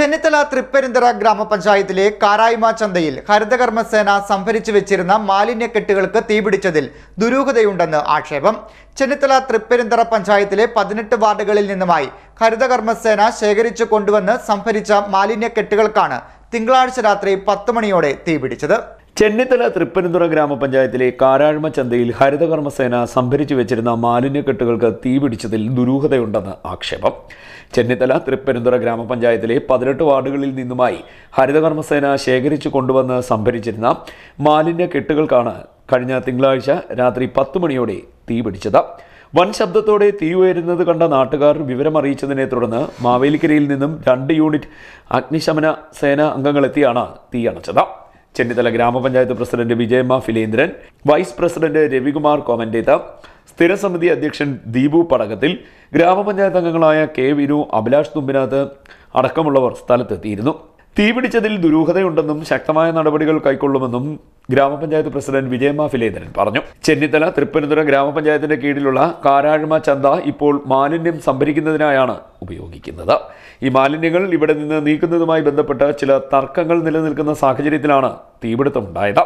ചെന്നിത്തല തൃപ്പരിന്തറ ഗ്രാമപഞ്ചായത്തിലെ കാരായ്മ ചന്തയിൽ ഹരിതകർമ്മസേന സംഭരിച്ചു വെച്ചിരുന്ന മാലിന്യക്കെട്ടുകൾക്ക് തീപിടിച്ചതിൽ ദുരൂഹതയുണ്ടെന്ന് ആക്ഷേപം. ചെന്നിത്തല തൃപ്പരിന്തറ പഞ്ചായത്തിലെ പതിനെട്ട് വാർഡുകളിൽ നിന്നുമായി ഹരിതകർമ്മസേന ശേഖരിച്ചു കൊണ്ടുവന്ന് സംഭരിച്ച മാലിന്യക്കെട്ടുകൾക്കാണ് തിങ്കളാഴ്ച രാത്രി പത്ത് മണിയോടെ തീപിടിച്ചത്. ചെന്നിത്തല തൃപ്പനന്തുറ ഗ്രാമപഞ്ചായത്തിലെ കാരാഴ്മ ചന്തയിൽ ഹരിതകർമ്മസേന സംഭരിച്ചു വെച്ചിരുന്ന മാലിന്യക്കെട്ടുകൾക്ക് തീപിടിച്ചതിൽ ദുരൂഹതയുണ്ടെന്ന് ആക്ഷേപം. ചെന്നിത്തല തൃപ്പനന്തുറ ഗ്രാമപഞ്ചായത്തിലെ പതിനെട്ട് വാർഡുകളിൽ നിന്നുമായി ഹരിതകർമ്മസേന ശേഖരിച്ചു കൊണ്ടുവന്ന് സംഭരിച്ചിരുന്ന മാലിന്യക്കെട്ടുകൾക്കാണ് കഴിഞ്ഞ തിങ്കളാഴ്ച രാത്രി പത്ത് മണിയോടെ തീപിടിച്ചത് വൻ ശബ്ദത്തോടെ തീ ഉയരുന്നത് കണ്ട നാട്ടുകാർ വിവരമറിയിച്ചതിനെ തുടർന്ന് മാവേലിക്കരയിൽ നിന്നും രണ്ട് യൂണിറ്റ് അഗ്നിശമന സേന അംഗങ്ങളെത്തിയാണ് തീ അണച്ചത്. ചെന്നിത്തല ഗ്രാമപഞ്ചായത്ത് president Vijayamma Philendran vice president Ravikumar കോമന്റേത്ത സ്ഥിരസമിതി അധ്യക്ഷൻ ദീപു പടകത്തിൽ ഗ്രാമപഞ്ചായത്ത് അംഗങ്ങളായ കെ വിനു അഭിലാഷ് തുമ്പിനാഥ് അടക്കമുള്ളവർ സ്ഥലത്തെത്തിയിരുന്നു. തീപിടിച്ചതിൽ ദുരൂഹതയുണ്ടെന്നും ശക്തമായ നടപടികൾ കൈക്കൊള്ളുമെന്നും ഗ്രാമപഞ്ചായത്ത് പ്രസിഡന്റ് വിജയമ്മ ഫിലേന്ദ്രൻ പറഞ്ഞു. ചെന്നിത്തല തൃപ്പനന്തുര ഗ്രാമപഞ്ചായത്തിന്റെ കീഴിലുള്ള കാരാഴ്മ ചന്ത ഇപ്പോൾ മാലിന്യം സംഭരിക്കുന്നതിനായാണ് ഉപയോഗിക്കുന്നത്. ഈ മാലിന്യങ്ങൾ ഇവിടെ നിന്ന് നീക്കുന്നതുമായി ബന്ധപ്പെട്ട് ചില തർക്കങ്ങൾ നിലനിൽക്കുന്ന സാഹചര്യത്തിലാണ് തീപിടുത്തമുണ്ടായത്.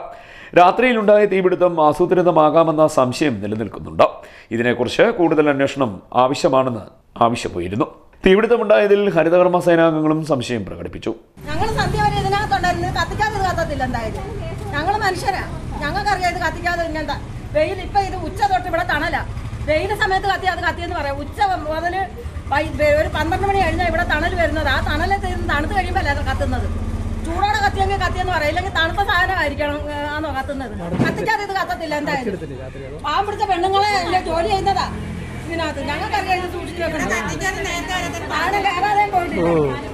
രാത്രിയിലുണ്ടായ തീപിടുത്തം ആസൂത്രിതമാകാമെന്ന സംശയം നിലനിൽക്കുന്നുണ്ട്. ഇതിനെക്കുറിച്ച് കൂടുതൽ അന്വേഷണം ആവശ്യമാണെന്ന് ആവശ്യപ്പെട്ടിരുന്നു. തീപിടുത്തമുണ്ടായതിൽ ഹരിതകർമ്മ സേനാംഗങ്ങളും സംശയം പ്രകടിപ്പിച്ചു. ഞങ്ങൾ സന്ധ്യ വരെ ഇതിനകത്തുണ്ടായിരുന്നു ഇത് കത്തിക്കാതെ ഇത് കത്തത്തില്ല എന്തായാലും. ഞങ്ങൾ മനുഷ്യരാ. ഞങ്ങൾക്കറിയാം ഇത് കത്തിക്കാതെ ഇങ്ങനത്തെ വെയിൽ ഇപ്പൊ ഇത് ഉച്ച തൊട്ട് ഇവിടെ തണല. വെയിൽ സമയത്ത് കത്തി അത് കത്തിയെന്ന് പറയാം. ഉച്ച മുതൽ ഒരു പന്ത്രണ്ട് മണി കഴിഞ്ഞാൽ ഇവിടെ തണൽ വരുന്നത്. ആ തണൽ തീർന്ന് തണുത്ത് കഴിയുമ്പോൾ അല്ല അത് കത്തുന്നത്? ചൂടോടെ കത്തിയെങ്കിൽ കത്തിയെന്ന് പറയാം. ഇല്ലെങ്കിൽ തണുത്ത സാധനമായിരിക്കണം ആണോ കത്തുന്നത്. കത്തിക്കാതെ ഇത് കത്തത്തില്ല എന്തായാലും. പാവം പിടിച്ച പെണ്ണുങ്ങളെ ജോലി ചെയ്യുന്നതാ ഇതിനകത്ത്. ഞങ്ങൾക്കറിയാം ഇത് സൂക്ഷിച്ചു വെക്കണം. കയറാതെ പോയിട്ടില്ല.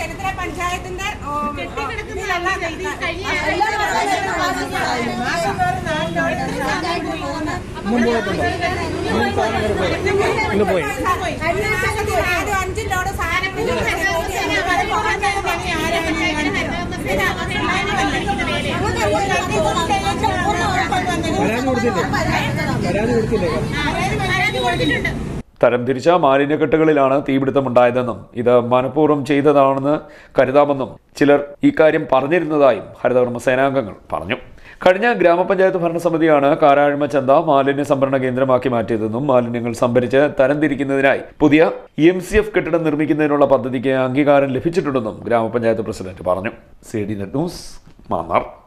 ചെന്നിത്തല പഞ്ചായത്തിന്റെ ഓ, ഇതിലല്ല എല്ലാ ദിവസവും വരുന്ന പ്ലാസ്റ്റിക് ആയിരുന്നു. നാലും അഞ്ചും ലോഡ് സാധനം തരംതിരിച്ച മാലിന്യക്കെട്ടുകളിലാണ് തീപിടുത്തമുണ്ടായതെന്നും ഇത് മനഃപൂർവം ചെയ്തതാണെന്ന് കരുതാമെന്നും ചിലർ ഇക്കാര്യം പറഞ്ഞിരുന്നതായും ഹരിതകർമ്മ സേനാംഗങ്ങൾ പറഞ്ഞു. കഴിഞ്ഞ ഗ്രാമപഞ്ചായത്ത് ഭരണസമിതിയാണ് കാരാഴ്മ ചന്ത മാലിന്യ സംഭരണ കേന്ദ്രമാക്കി മാറ്റിയതെന്നും മാലിന്യങ്ങൾ സംഭരിച്ച് തരംതിരിക്കുന്നതിനായി പുതിയ എം സി എഫ് കെട്ടിടം നിർമ്മിക്കുന്നതിനുള്ള പദ്ധതിക്ക് അംഗീകാരം ലഭിച്ചിട്ടുണ്ടെന്നും ഗ്രാമപഞ്ചായത്ത് പ്രസിഡന്റ് പറഞ്ഞു. C D net news Mannar.